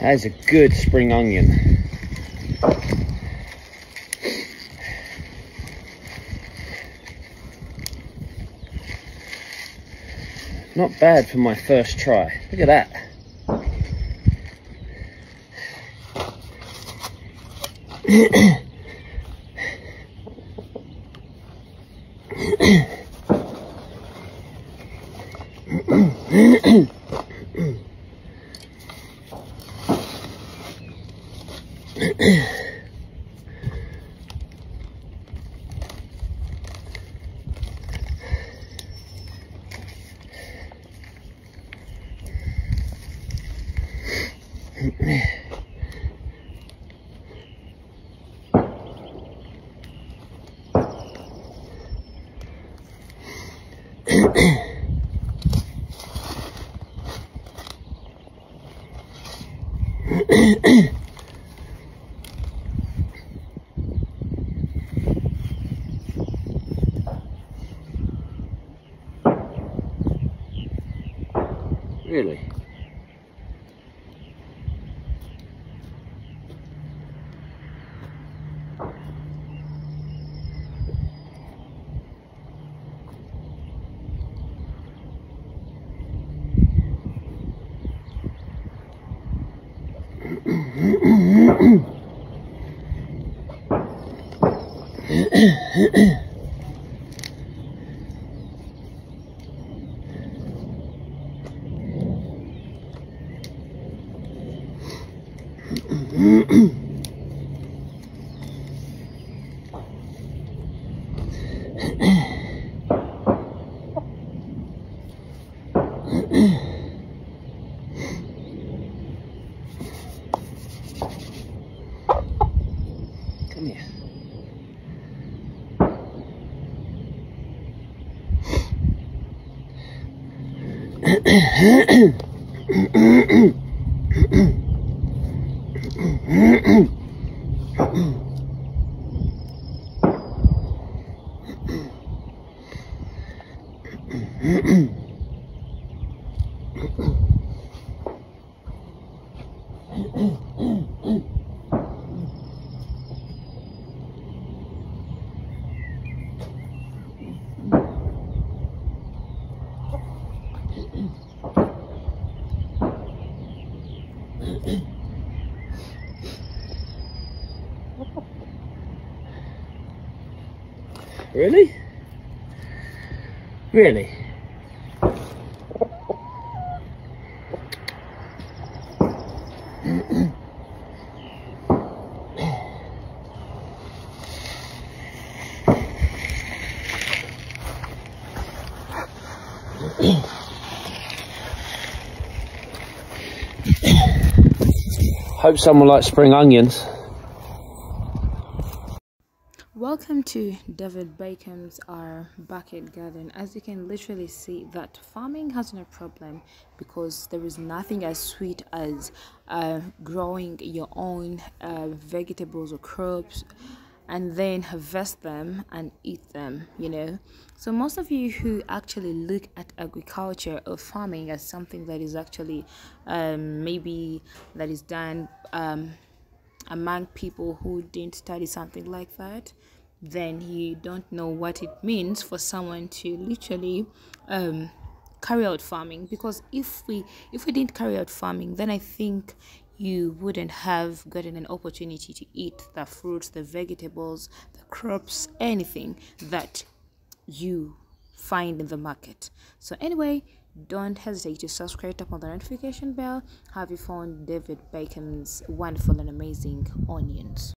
That's a good spring onion. Not bad for my first try. Look at that. Really? Come Mm-mm. Really? Really? Hope someone likes spring onions. Welcome to David Beckham's our bucket garden. As you can literally see that farming has no problem because there is nothing as sweet as uh, growing your own uh, vegetables or crops and then harvest them and eat them you know? So most of you who actually look at agriculture or farming as something that is actually um, maybe that is done um, among people who didn't study something like that then you don't know what it means for someone to literally um, carry out farming. Because if we if we didn't carry out farming then i think you wouldn't have gotten an opportunity to eat the fruits, the vegetables, the crops, anything that you find in the market. So, anyway, don't hesitate to subscribe, tap on the notification bell. Have you found David Beckham's wonderful and amazing onions?